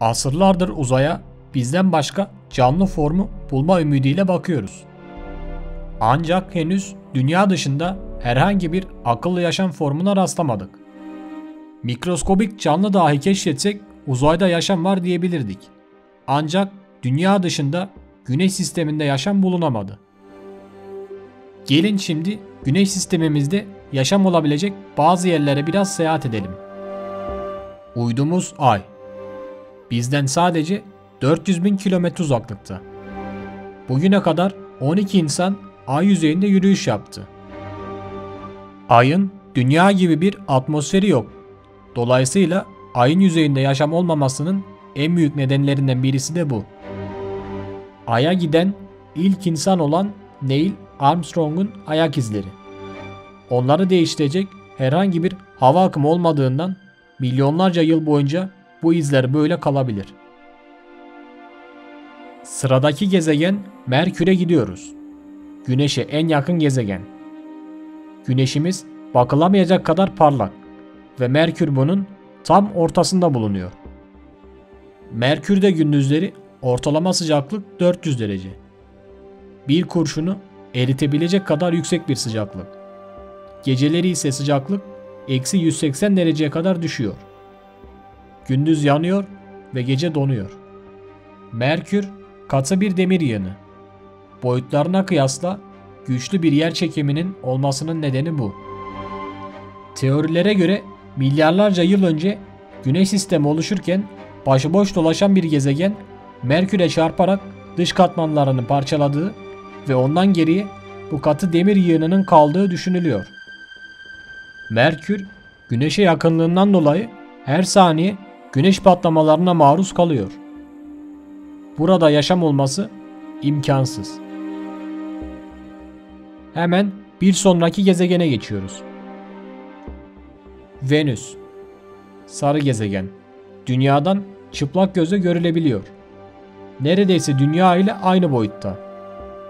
Asırlardır uzaya bizden başka canlı formu bulma ümidiyle bakıyoruz. Ancak henüz dünya dışında herhangi bir akıllı yaşam formuna rastlamadık. Mikroskobik canlı dahi keşfetsek uzayda yaşam var diyebilirdik. Ancak dünya dışında güneş sisteminde yaşam bulunamadı. Gelin şimdi güneş sistemimizde yaşam olabilecek bazı yerlere biraz seyahat edelim. Uydumuz Ay. Bizden sadece 400 bin kilometre uzaklıkta. Bugüne kadar 12 insan Ay yüzeyinde yürüyüş yaptı. Ayın dünya gibi bir atmosferi yok. Dolayısıyla Ayın yüzeyinde yaşam olmamasının en büyük nedenlerinden birisi de bu. Ay'a giden ilk insan olan Neil Armstrong'un ayak izleri. Onları değiştirecek herhangi bir hava akımı olmadığından milyonlarca yıl boyunca bu izler böyle kalabilir. Sıradaki gezegen Merkür'e gidiyoruz. Güneş'e en yakın gezegen. Güneşimiz bakılamayacak kadar parlak ve Merkür bunun tam ortasında bulunuyor. Merkür'de gündüzleri ortalama sıcaklık 400 derece. Bir kurşunu eritebilecek kadar yüksek bir sıcaklık. Geceleri ise sıcaklık eksi 180 dereceye kadar düşüyor. Gündüz yanıyor ve gece donuyor. Merkür katı bir demir yığını. Boyutlarına kıyasla güçlü bir yer çekiminin olmasının nedeni bu. Teorilere göre milyarlarca yıl önce Güneş sistemi oluşurken başıboş dolaşan bir gezegen Merkür'e çarparak dış katmanlarını parçaladığı ve ondan geriye bu katı demir yığınının kaldığı düşünülüyor. Merkür, Güneş'e yakınlığından dolayı her saniye güneş patlamalarına maruz kalıyor. Burada yaşam olması imkansız. Hemen bir sonraki gezegene geçiyoruz. Venüs Sarı gezegen. Dünyadan çıplak göze görülebiliyor. Neredeyse dünya ile aynı boyutta.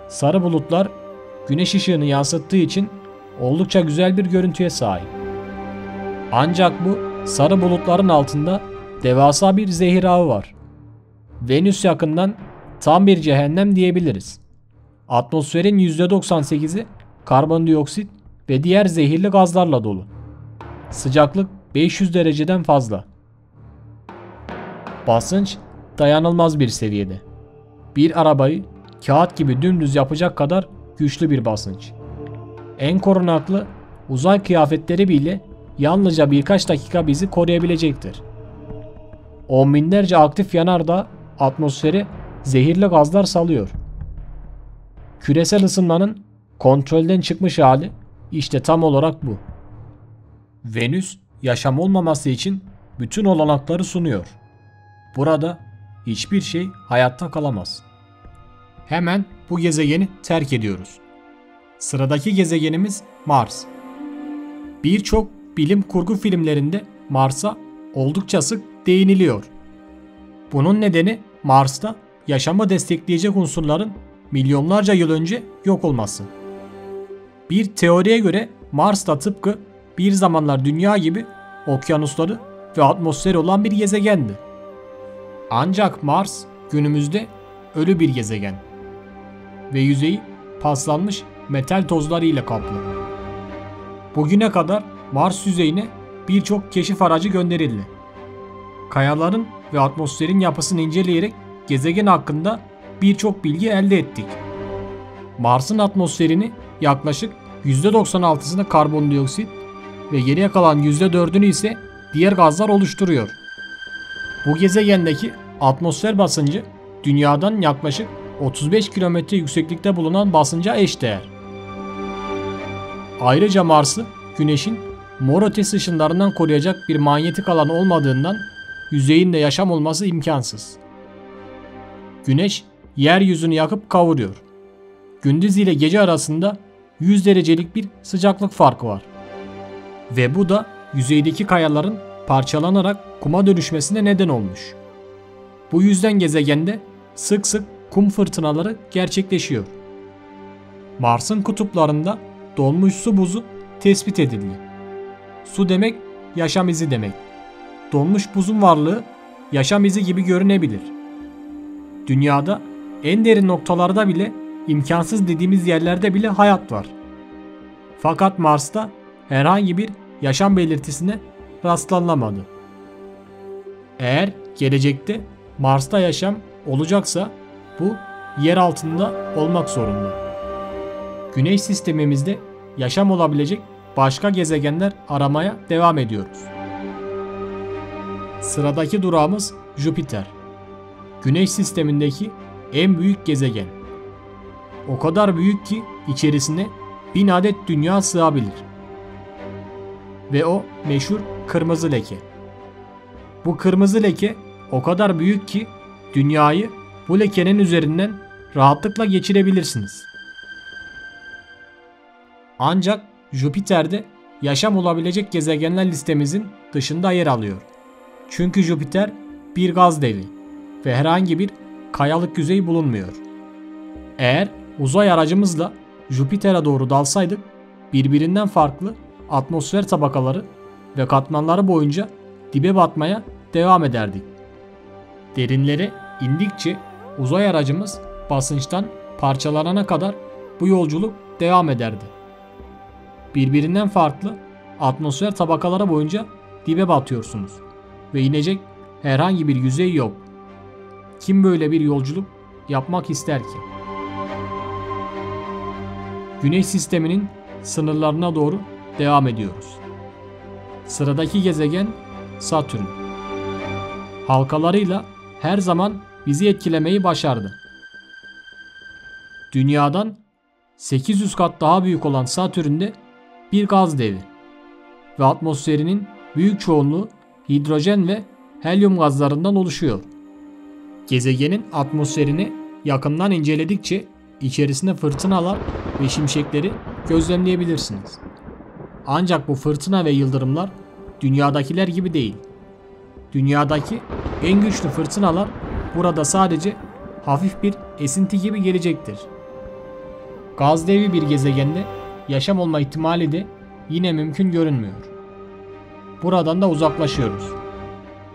Sarı bulutlar güneş ışığını yansıttığı için oldukça güzel bir görüntüye sahip. Ancak bu sarı bulutların altında devasa bir zehir ağı var. Venüs yakından tam bir cehennem diyebiliriz. Atmosferin %98'i karbondioksit ve diğer zehirli gazlarla dolu. Sıcaklık 500 dereceden fazla. Basınç dayanılmaz bir seviyede. Bir arabayı kağıt gibi dümdüz yapacak kadar güçlü bir basınç. En korunaklı uzay kıyafetleri bile yalnızca birkaç dakika bizi koruyabilecektir. On binlerce aktif yanardağ atmosferi zehirli gazlar salıyor. Küresel ısınmanın kontrolden çıkmış hali işte tam olarak bu. Venüs yaşam olmaması için bütün olanakları sunuyor. Burada hiçbir şey hayatta kalamaz. Hemen bu gezegeni terk ediyoruz. Sıradaki gezegenimiz Mars. Birçok bilim kurgu filmlerinde Mars'a oldukça sık değiniliyor. Bunun nedeni Mars'ta yaşamı destekleyecek unsurların milyonlarca yıl önce yok olması. Bir teoriye göre Mars'ta tıpkı bir zamanlar dünya gibi okyanusları ve atmosferi olan bir gezegendi. Ancak Mars günümüzde ölü bir gezegen ve yüzeyi paslanmış metal tozları ile kaplı. Bugüne kadar Mars yüzeyine birçok keşif aracı gönderildi. Kayaların ve atmosferin yapısını inceleyerek gezegen hakkında birçok bilgi elde ettik. Mars'ın atmosferini yaklaşık %96'sını karbondioksit ve geriye kalan %4'ünü ise diğer gazlar oluşturuyor. Bu gezegendeki atmosfer basıncı dünyadan yaklaşık 35 kilometre yükseklikte bulunan basınca eşdeğer. Ayrıca Mars'ı Güneş'in mor ötesi ışınlarından koruyacak bir manyetik alan olmadığından yüzeyinde yaşam olması imkansız. Güneş yeryüzünü yakıp kavuruyor. Gündüz ile gece arasında 100 derecelik bir sıcaklık farkı var. Ve bu da yüzeydeki kayaların parçalanarak kuma dönüşmesine neden olmuş. Bu yüzden gezegende sık sık kum fırtınaları gerçekleşiyor. Mars'ın kutuplarında donmuş su buzu tespit edildi. Su demek yaşam izi demek. Donmuş buzun varlığı yaşam izi gibi görünebilir. Dünyada en derin noktalarda bile imkansız dediğimiz yerlerde bile hayat var. Fakat Mars'ta herhangi bir yaşam belirtisine rastlanamadı. Eğer gelecekte Mars'ta yaşam olacaksa bu yer altında olmak zorunda. Güneş sistemimizde yaşam olabilecek başka gezegenler aramaya devam ediyoruz. Sıradaki durağımız Jüpiter. Güneş sistemindeki en büyük gezegen. O kadar büyük ki içerisine bin adet dünya sığabilir. Ve o meşhur kırmızı leke. Bu kırmızı leke o kadar büyük ki dünyayı bu lekenin üzerinden rahatlıkla geçirebilirsiniz. Ancak Jüpiter'de yaşam olabilecek gezegenler listemizin dışında yer alıyor. Çünkü Jüpiter bir gaz devi ve herhangi bir kayalık yüzey bulunmuyor. Eğer uzay aracımızla Jüpiter'e doğru dalsaydık birbirinden farklı atmosfer tabakaları ve katmanları boyunca dibe batmaya devam ederdik. Derinlere indikçe uzay aracımız basınçtan parçalanana kadar bu yolculuk devam ederdi. Birbirinden farklı atmosfer tabakaları boyunca dibe batıyorsunuz ve inecek herhangi bir yüzey yok. Kim böyle bir yolculuk yapmak ister ki? Güneş sisteminin sınırlarına doğru devam ediyoruz. Sıradaki gezegen Satürn. Halkalarıyla her zaman bizi etkilemeyi başardı. Dünyadan 800 kat daha büyük olan Satürn'de bir gaz devi ve atmosferinin büyük çoğunluğu hidrojen ve helyum gazlarından oluşuyor. Gezegenin atmosferini yakından inceledikçe içerisinde fırtınalar ve şimşekleri gözlemleyebilirsiniz. Ancak bu fırtına ve yıldırımlar dünyadakiler gibi değil. Dünyadaki en güçlü fırtınalar burada sadece hafif bir esinti gibi gelecektir. Gaz devi bir gezegende yaşam olma ihtimali de yine mümkün görünmüyor. Buradan da uzaklaşıyoruz.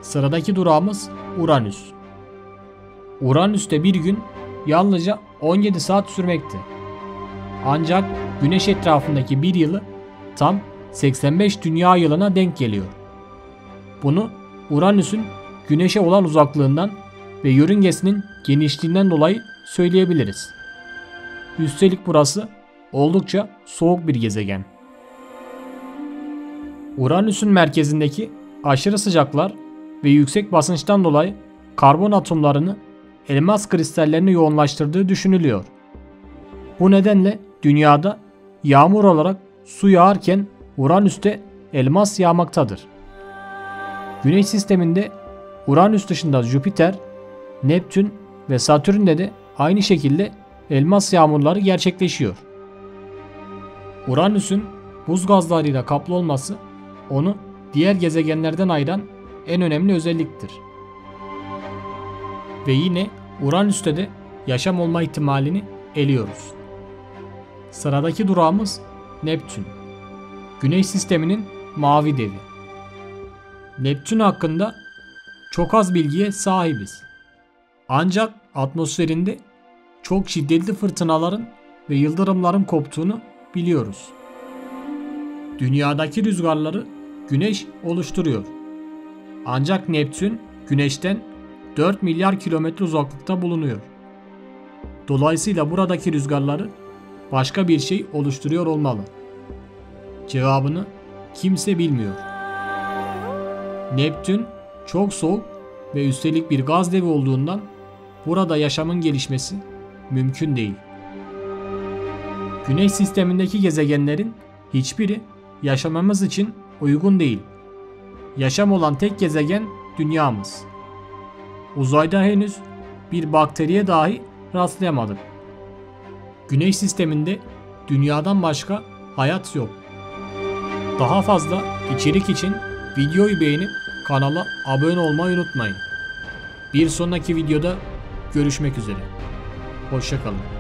Sıradaki durağımız Uranüs. Uranüs'te bir gün yalnızca 17 saat sürmekte. Ancak Güneş etrafındaki bir yılı tam 85 dünya yılına denk geliyor. Bunu Uranüs'ün Güneş'e olan uzaklığından ve yörüngesinin genişliğinden dolayı söyleyebiliriz. Üstelik burası oldukça soğuk bir gezegen. Uranüs'ün merkezindeki aşırı sıcaklar ve yüksek basınçtan dolayı karbon atomlarını elmas kristallerini yoğunlaştırdığı düşünülüyor. Bu nedenle dünyada yağmur olarak su yağarken Uranüs'te elmas yağmaktadır. Güneş sisteminde Uranüs dışında Jüpiter, Neptün ve Satürn'de de aynı şekilde elmas yağmurları gerçekleşiyor. Uranüs'ün buz gazlarıyla kaplı olması onu diğer gezegenlerden ayıran en önemli özelliktir. Ve yine Uranüs'te de yaşam olma ihtimalini eliyoruz. Sıradaki durağımız Neptün. Güneş sisteminin mavi devi. Neptün hakkında çok az bilgiye sahibiz. Ancak atmosferinde çok şiddetli fırtınaların ve yıldırımların koptuğunu biliyoruz. Dünyadaki rüzgarları Güneş oluşturuyor. Ancak Neptün Güneş'ten 4 milyar kilometre uzaklıkta bulunuyor. Dolayısıyla buradaki rüzgarları başka bir şey oluşturuyor olmalı. Cevabını kimse bilmiyor. Neptün çok soğuk ve üstelik bir gaz devi olduğundan burada yaşamın gelişmesi mümkün değil. Güneş sistemindeki gezegenlerin hiçbiri yaşamamız için uygun değil. Yaşam olan tek gezegen dünyamız. Uzayda henüz bir bakteriye dahi rastlayamadık. Güneş sisteminde dünyadan başka hayat yok. Daha fazla içerik için videoyu beğenip kanala abone olmayı unutmayın. Bir sonraki videoda görüşmek üzere. Hoşçakalın.